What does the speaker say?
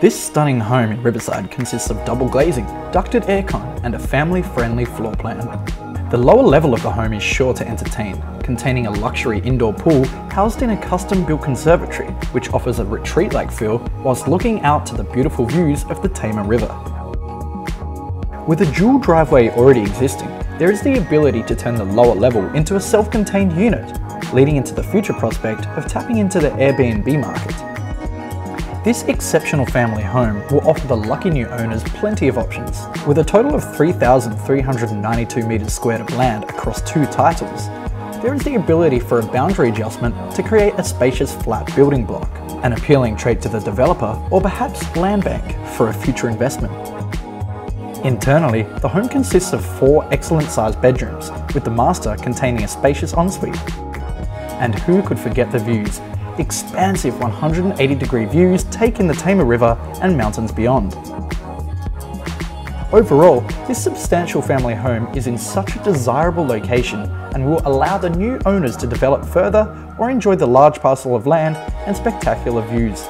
This stunning home in Riverside consists of double glazing, ducted aircon, and a family-friendly floor plan. The lower level of the home is sure to entertain, containing a luxury indoor pool housed in a custom-built conservatory, which offers a retreat-like feel whilst looking out to the beautiful views of the Tamar River. With a dual driveway already existing, there is the ability to turn the lower level into a self-contained unit, leading into the future prospect of tapping into the Airbnb market. This exceptional family home will offer the lucky new owners plenty of options. With a total of 3,392 metres squared of land across two titles, there is the ability for a boundary adjustment to create a spacious flat building block, an appealing trait to the developer or perhaps land bank for a future investment. Internally, the home consists of four excellent sized bedrooms, with the master containing a spacious ensuite. And who could forget the views? Expansive 180 degree views take in the Tamar River and mountains beyond. Overall, this substantial family home is in such a desirable location and will allow the new owners to develop further or enjoy the large parcel of land and spectacular views.